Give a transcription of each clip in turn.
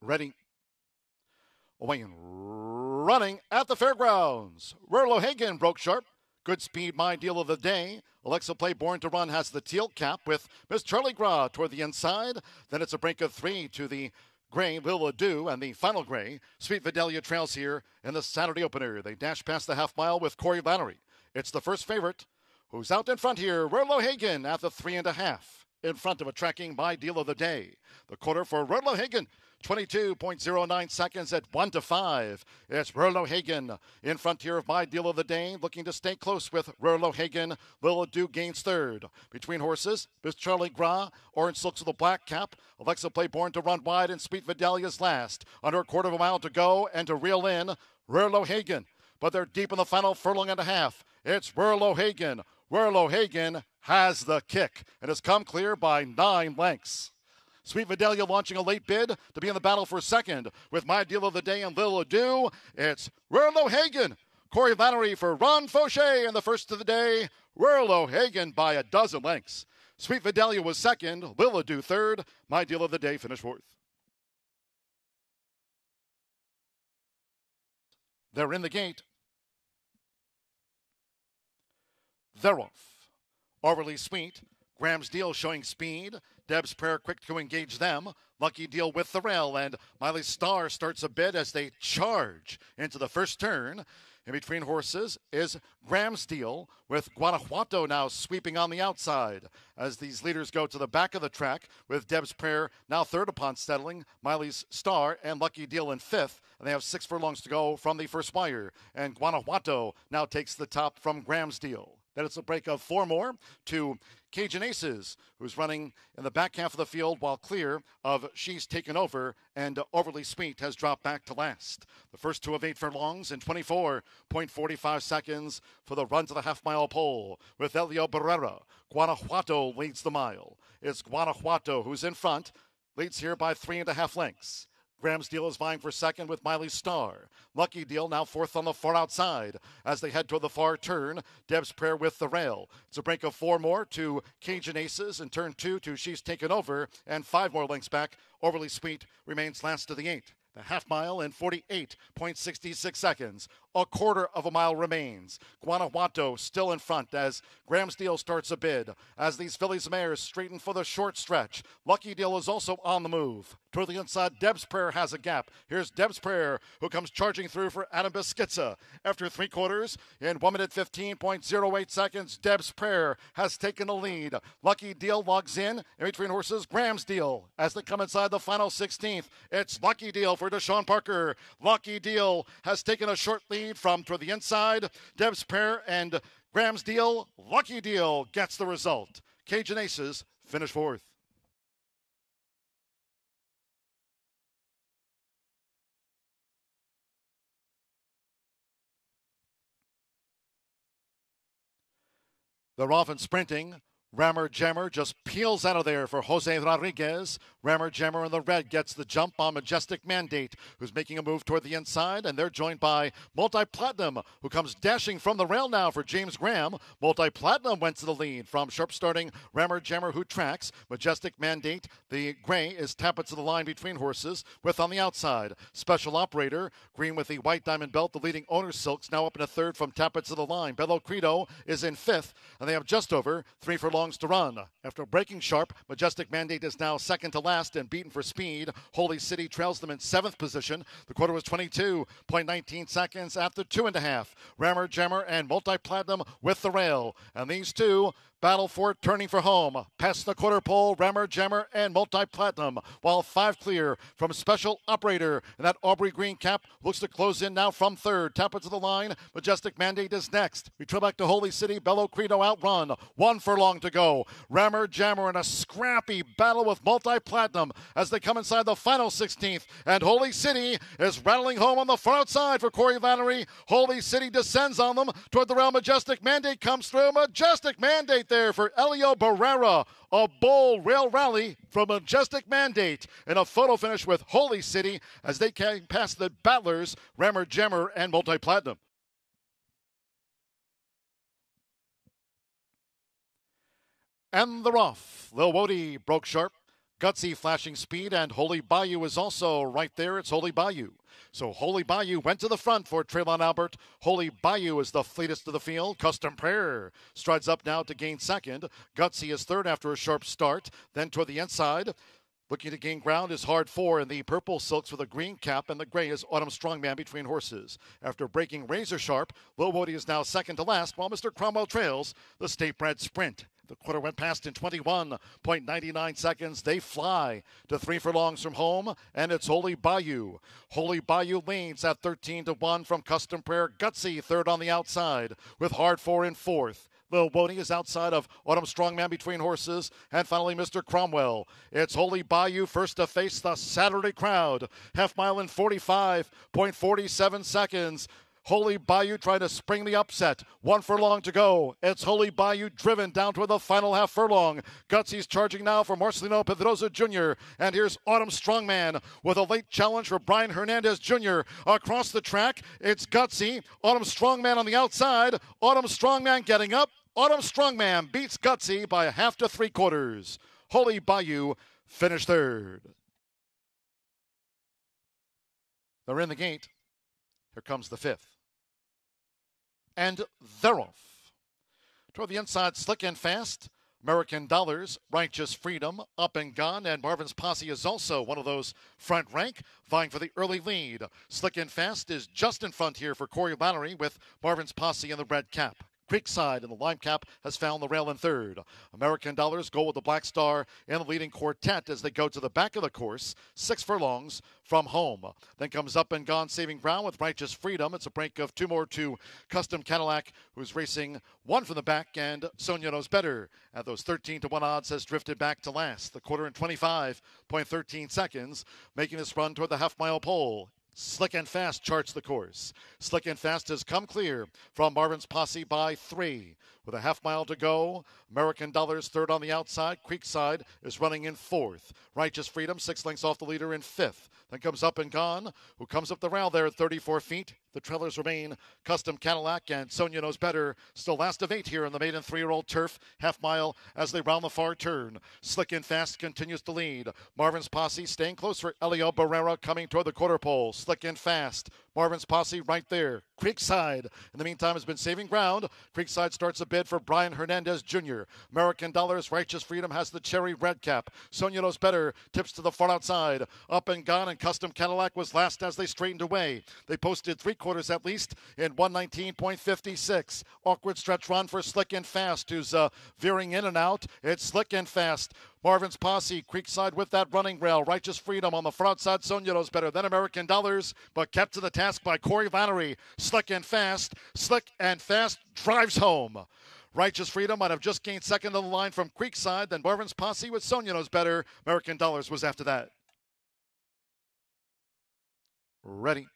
ready. Away and running at the fairgrounds. Rurlo Hagen broke sharp. Good speed, my deal of the day. Alexa Play Born to Run has the teal cap with Miss Charlie Gras toward the inside. Then it's a break of three to the gray Lil Do and the final gray. Sweet Vidalia trails here in the Saturday opener. They dash past the half mile with Corey Lanerie. It's the first favorite who's out in front here. Rurlo Hagen at the three and a half in front of a tracking by deal of the day. The quarter for Rurlo Hagen 22.09 seconds at 1 to 5. It's Rurlo Hagen in front here of my deal of the day, looking to stay close with Rurlo Hagen. Lil Do gains third. Between horses, Miss Charlie Gras, Orange Silks with a black cap. Alexa Play Born to run wide, and Sweet Vidalia's last. Under a quarter of a mile to go, and to reel in Rurlo Hagen. But they're deep in the final furlong and a half. It's Rurlo Hagen. Rurlo Hagen has the kick and has come clear by nine lengths. Sweet Vidalia launching a late bid to be in the battle for second with my deal of the day and Lil Ado. It's Rurlo Hagen. Corey Lanerie for Ron Faucheux in the first of the day. Rurlo Hagen by a dozen lengths. Sweet Vidalia was second. Lil Ado third. My deal of the day finished fourth. They're in the gate. They're off. Overly sweet. Graham's deal showing speed. Deb's prayer quick to engage them. Lucky deal with the rail, and Miley Star starts a bid as they charge into the first turn. In between horses is Graham's deal with Guanajuato now sweeping on the outside as these leaders go to the back of the track with Deb's Prayer now third upon settling, Miley's Star and Lucky Deal in fifth. And they have six furlongs to go from the first wire. And Guanajuato now takes the top from Graham's deal. Then it's a break of four more to Cajun Aces, who's running in the back half of the field while clear of She's Taken Over, and Overly Sweet has dropped back to last. The first two of eight furlongs in 24.45 seconds for the run to the half mile pole with Elio Barrera. Guanajuato leads the mile. It's Guanajuato who's in front, leads here by three and a half lengths. Graham's deal is vying for second with Miley Star. Lucky deal now fourth on the far outside as they head toward the far turn. Deb's prayer with the rail. It's a break of four more to Cajun Aces and turn two to She's Taken Over and five more lengths back. Overly Sweet remains last of the eight. The half mile in 48.66 seconds. A quarter of a mile remains. Guanajuato still in front as Graham Deal starts a bid. As these fillies mares straighten for the short stretch. Lucky Deal is also on the move. Toward the inside, Deb's Prayer has a gap. Here's Deb's Prayer, who comes charging through for Adam Beschizza. After three quarters, in 1 minute 15.08 seconds, Deb's Prayer has taken the lead. Lucky Deal logs in, in between horses, Graham's Deal. As they come inside the final 16th, it's Lucky Deal for Deshawn Parker. Lucky Deal has taken a short lead from toward the inside. Deb's Prayer and Graham's Deal. Lucky Deal gets the result. Cajun Aces finish fourth. They're off and sprinting. Rammer Jammer just peels out of there for Jose Rodriguez. Rammer Jammer in the red gets the jump on Majestic Mandate, who's making a move toward the inside, and they're joined by Multi Platinum, who comes dashing from the rail now for James Graham. Multi Platinum went to the lead from sharp starting Rammer Jammer, who tracks. Majestic Mandate, the gray, is tapped to the line between horses, with on the outside Special Operator, green with the white diamond belt, the leading owner Silks, now up in a third from Tappet to the line. Bello Credo is in fifth, and they have just over three for belongs to run. After breaking sharp, Majestic Mandate is now second to last and beaten for speed. Holy City trails them in seventh position. The quarter was 22.19 seconds after two and a half. Rammer, Jammer, and Multi Platinum with the rail. And these two battle for it, turning for home. Past the quarter pole, Rammer, Jammer, and Multi Platinum, while five clear from Special Operator. And that Aubrey Green cap looks to close in now from third. Tap it to the line. Majestic Mandate is next. We trail back to Holy City. Bello Credo outrun. One furlong to go. Rammer, Jammer in a scrappy battle with Multi Platinum as they come inside the final 16th. And Holy City is rattling home on the far outside for Corey Lanerie. Holy City descends on them toward the rail. Majestic Mandate comes through. Majestic Mandate there for Elio Barrera. A bull rail rally from Majestic Mandate and a photo finish with Holy City as they came past the battlers, Rammer Jammer and Multi Platinum. And the rough. Lil Wody broke sharp. Gutsy flashing speed, and Holy Bayou is also right there. It's Holy Bayou. So Holy Bayou went to the front for Traylon Albert. Holy Bayou is the fleetest of the field. Custom Prayer strides up now to gain second. Gutsy is third after a sharp start. Then toward the inside, Looking to gain ground is hard four in the purple silks with a green cap, and the gray is Autumn Strongman between horses. After breaking razor sharp, Lil Woody is now second to last, while Mr. Cromwell trails the state bred sprint. The quarter went past in 21.99 seconds. They fly to three furlongs from home, and it's Holy Bayou. Holy Bayou leans at 13 to 1 from Custom Prayer. Gutsy third on the outside, with Hard Four in fourth. Lil Wody is outside of Autumn Strongman between horses. And finally, Mr. Cromwell. It's Holy Bayou first to face the Saturday crowd. Half mile in 45.47 seconds. Holy Bayou trying to spring the upset. One furlong to go. It's Holy Bayou driven down to the final half furlong. Gutsy's charging now for Marcelino Pedroza Jr. And here's Autumn Strongman with a late challenge for Brian Hernandez Jr. Across the track, it's Gutsy. Autumn Strongman on the outside. Autumn Strongman getting up. Autumn Strongman beats Gutsy by a half to three quarters. Holy Bayou finished third. They're in the gate. Here comes the fifth and they're. Toward the inside, slick and fast. American Dollars, Righteous Freedom, Up and Gone, and Marvin's Posse is also one of those front rank, vying for the early lead. Slick and Fast is just in front here for Corey Lanerie with Marvin's Posse in the red cap. Creekside in the lime cap has found the rail in third. American Dollars go with the Black Star in the leading quartet as they go to the back of the course, six furlongs from home. Then comes up and gone saving ground with Righteous Freedom. It's a break of two more to Custom Cadillac, who's racing one from the back, and Sonia knows better. At those 13 to 1 odds has drifted back to last. The quarter in 25.13 seconds, making this run toward the half mile pole. Slick and Fast charts the course. Slick and Fast has come clear from Marvin's posse by three. With a half mile to go, American Dollars third on the outside. Creekside is running in fourth. Righteous Freedom six lengths off the leader in fifth. Then comes Up and Gone, who comes up the rail there at 34 feet. The trailers remain Custom Cadillac and Sonia Knows Better. Still last of eight here in the maiden three-year-old turf. Half mile as they round the far turn. Slick and Fast continues to lead. Marvin's Posse staying close for Elio Barrera coming toward the quarter pole. Slick and Fast. Marvin's Posse right there. Creekside, in the meantime, has been saving ground. Creekside starts a bid for Brian Hernandez Jr. American Dollars, Righteous Freedom has the cherry red cap. Sonia knows better, tips to the far outside. Up and gone, and Custom Cadillac was last as they straightened away. They posted three quarters at least in 119.56. Awkward stretch run for Slick and Fast, who's uh, veering in and out. It's Slick and Fast. Marvin's Posse, Creekside with that running rail. Righteous Freedom on the front side. Sonia knows better than American Dollars, but kept to the task by Corey Lanerie. Slick and fast. Slick and fast drives home. Righteous Freedom might have just gained second on the line from Creekside. Then Marvin's Posse with Sonia knows better. American Dollars was after that. Ready.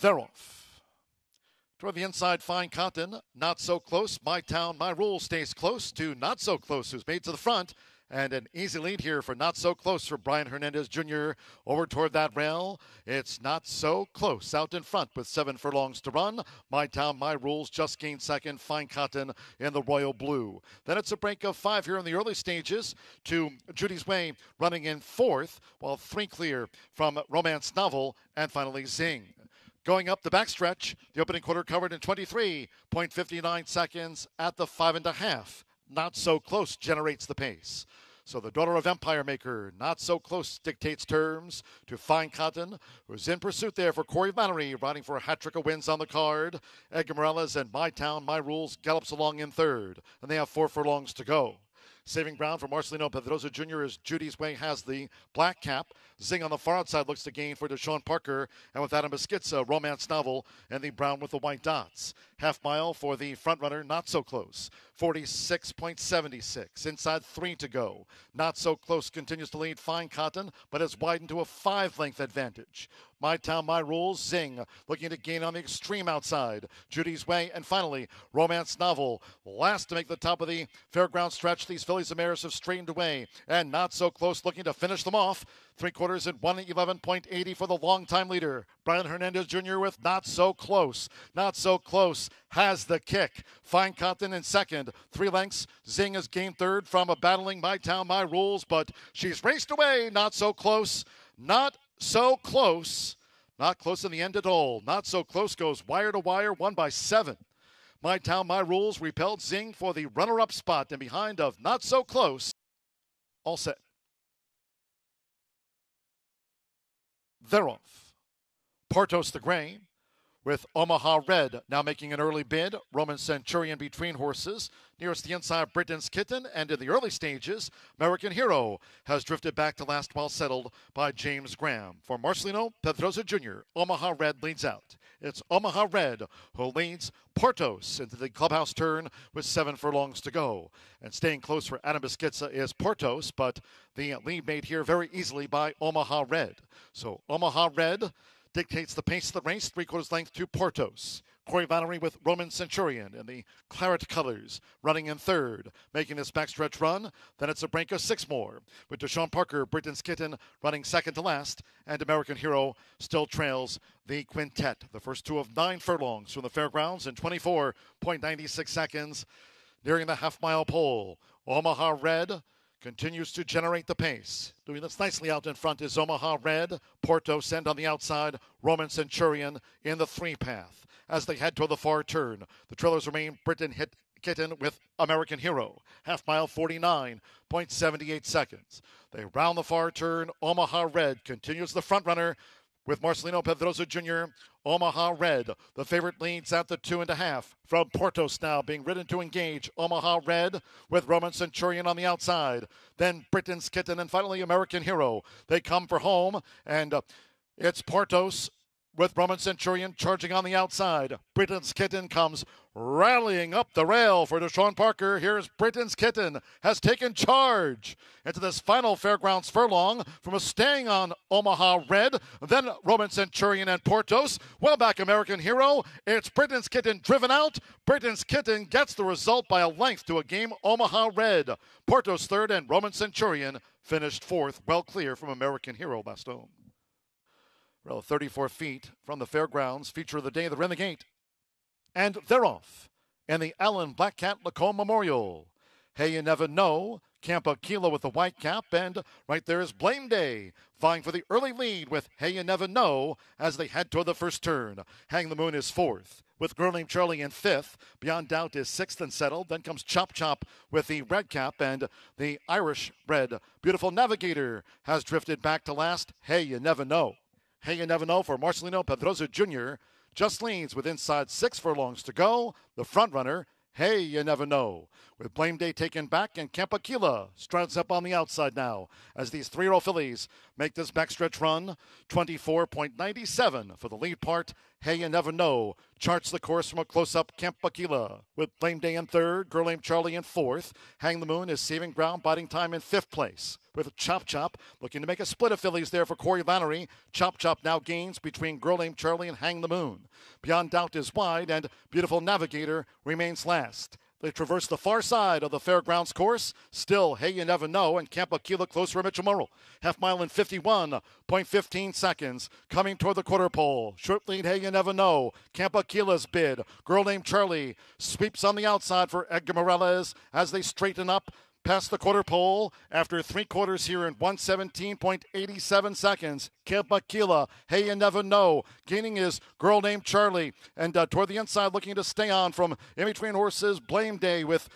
They're off. Toward the inside, Fine Cotton, not so close. My Town, My Rule stays close to Not So Close, who's made to the front. And an easy lead here for Not So Close for Brian Hernandez Jr. over toward that rail. It's not so close out in front with seven furlongs to run. My Town, My Rules just gained second. Fine Cotton in the Royal Blue. Then it's a break of five here in the early stages to Judy's Way running in fourth, while three clear from Romance Novel and finally Zing. Going up the backstretch, the opening quarter covered in 23.59 seconds at the five and a half. Not so close generates the pace. So the daughter of Empire Maker, not so close, dictates terms to Fine Cotton, who's in pursuit there for Corey Lanerie, riding for a hat trick of wins on the card. Edgar Morales and My Town, My Rules gallops along in third, and they have four furlongs to go. Saving ground for Marcelino Pedroza Jr. as Judy's Way has the black cap. Zing on the far outside looks to gain for Deshawn Parker. And with Adam Beschizza, romance novel, and the brown with the white dots. Half mile for the front runner, not so close. 46.76. Inside three to go. Not so close continues to lead Fine Cotton, but has widened to a five length advantage. My Town, My Rules, Zing, looking to gain on the extreme outside. Judy's Way, and finally, Romance Novel. Last to make the top of the fairground stretch, these fillies and mares have straightened away, and not so close, looking to finish them off. Three quarters and 111.80 for the longtime leader. Brian Hernandez Jr. with not so close. Not so close. Has the kick. Fine Cotton in second. Three lengths. Zing has gained third from a battling My Town, My Rules, but she's raced away. Not so close. Not so close. Not close in the end at all. Not so close goes wire to wire, one by seven. My Town, My Rules repelled Zing for the runner up spot and behind of Not So Close. All set. They're off. Portos the Gray with Omaha Red now making an early bid. Roman Centurion between horses. Nearest the inside, Britain's Kitten. And in the early stages, American Hero has drifted back to last while settled by James Graham. For Marcelino Pedroza Jr., Omaha Red leads out. It's Omaha Red who leads Portos into the clubhouse turn with seven furlongs to go. And staying close for Adam Beschizza is Portos, but the lead made here very easily by Omaha Red. So Omaha Red dictates the pace of the race, three quarters length to Portos. Corey Lanerie with Roman Centurion in the claret colors, running in third, making this backstretch run. Then it's a break of six more, with Deshawn Parker, Britain's Kitten running second to last, and American Hero still trails the quintet. The first two of nine furlongs from the fairgrounds in 24.96 seconds, nearing the half mile pole. Omaha Red continues to generate the pace. Doing this nicely out in front is Omaha Red. Porto send on the outside. Roman Centurion in the three path. As they head toward the far turn, the trailers remain Britain hit Kitten with American Hero. Half mile 49.78 seconds. They round the far turn. Omaha Red continues the front runner with Marcelino Pedroza Jr. Omaha Red. The favorite leads at the two and a half. From Portos now being ridden to engage. Omaha Red with Roman Centurion on the outside. Then Britain's Kitten and finally American Hero. They come for home and uh, it's Portos with Roman Centurion charging on the outside. Britain's Kitten comes rallying up the rail for Deshawn Parker. Here's Britain's Kitten has taken charge into this final fairgrounds furlong from a staying on Omaha Red. Then Roman Centurion and Portos. Well back American Hero. It's Britain's Kitten driven out. Britain's Kitten gets the result by a length to a game Omaha Red. Portos third and Roman Centurion finished fourth, well clear from American Hero Baston. Well, 34 feet from the fairgrounds, feature of the day, the Renegade. And they're off. And the Allen Black Cat Lacombe Memorial. Hey, you never know. Camp Aquila with the white cap, and right there is Blame Day, vying for the early lead with Hey You Never Know as they head toward the first turn. Hang the Moon is fourth, with Girl Named Charlie in fifth. Beyond Doubt is sixth and settled. Then comes Chop Chop with the red cap, and the Irish red. Beautiful Navigator has drifted back to last. Hey You Never Know. Hey, you never know for Marcelino Pedroza Jr. Just leads with inside six furlongs to go. The front runner, hey, you never know. With Blame Day taken back and Camp Aquila strides up on the outside now as these three-year-old fillies make this backstretch run. 24.97 for the lead part. Hey, you never know. Charts the course from a close-up Camp Aquila with Blame Day in third, Girl Named Charlie in fourth. Hang the Moon is saving ground, biting time in fifth place with Chop Chop looking to make a split of fillies there for Corey Lanerie. Chop Chop now gains between Girl Named Charlie and Hang the Moon. Beyond Doubt is wide and Beautiful Navigator remains last. They traverse the far side of the fairgrounds course. Still, hey, you never know. And Camp Aquila close for Mitchell Murrell. Half mile in 51.15 seconds. Coming toward the quarter pole. Short lead, hey, you never know. Camp Aquila's bid. Girl named Charlie sweeps on the outside for Edgar Morales as they straighten up past the quarter pole after three quarters here in 117.87 seconds. Camp Aquila, hey, you never know. Gaining his girl named Charlie. And uh, toward the inside, looking to stay on from in between horses, Blame Day with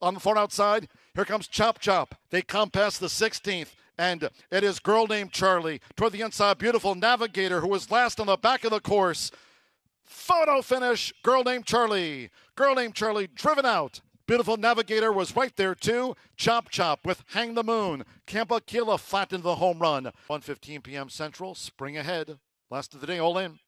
on the far outside. Here comes Chop Chop. They come past the 16th. And it is girl named Charlie. Toward the inside, beautiful navigator who was last on the back of the course. Photo finish, girl named Charlie. Girl named Charlie driven out Beautiful Navigator was right there too. Chop Chop with Hang the Moon. Camp Aquila flattened the home run. 1:15 p.m. Central. Spring ahead. Last of the day, all in.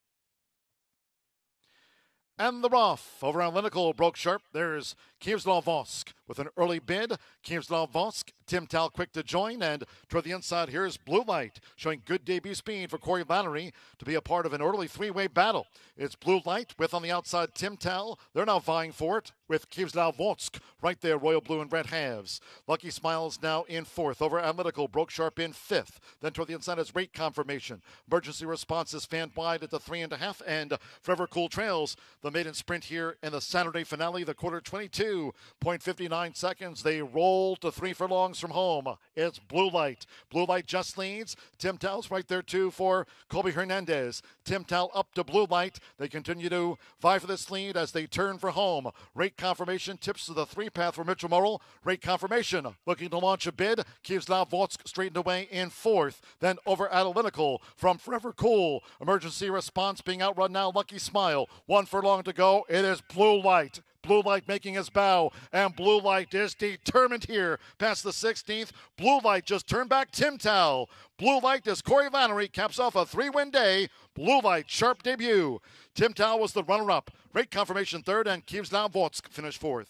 And the Roth over on Linical broke sharp. There's Kiews Vosk with an early bid. Vosk, Tim Tal quick to join, and toward the inside, here's Blue Light showing good debut speed for Corey Lanerie to be a part of an early three way battle. It's Blue Light with on the outside Tim Tal. They're now vying for it with Vosk right there, Royal Blue and Red halves. Lucky Smiles now in fourth over Analytical, broke sharp in fifth. Then toward the inside is Rate Confirmation. Emergency Response is fan wide at the three and a half, and Forever Cool Trails, the maiden sprint here in the Saturday finale, the quarter 22.59 seconds. They roll to three furlongs from home. It's Blue Light. Blue Light just leads. Tim Tal's right there too for Colby Hernandez. Tim Tal up to Blue Light. They continue to vie for this lead as they turn for home. Rate confirmation tips to the three path for Mitchell Murrill. Rate confirmation looking to launch a bid. Kiev Volsk straightened away in fourth. Then over Analytical from Forever Cool. Emergency response being outrun now. Lucky Smile. One furlong to go. It is Blue Light. Blue Light making his bow, and Blue Light is determined here past the 16th. Blue Light just turned back Tim Tal. Blue Light as Corey Lanerie caps off a three win day. Blue Light sharp debut. Tim Tal was the runner up. Rate confirmation third, and Kiev Votsk finished fourth.